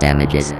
damages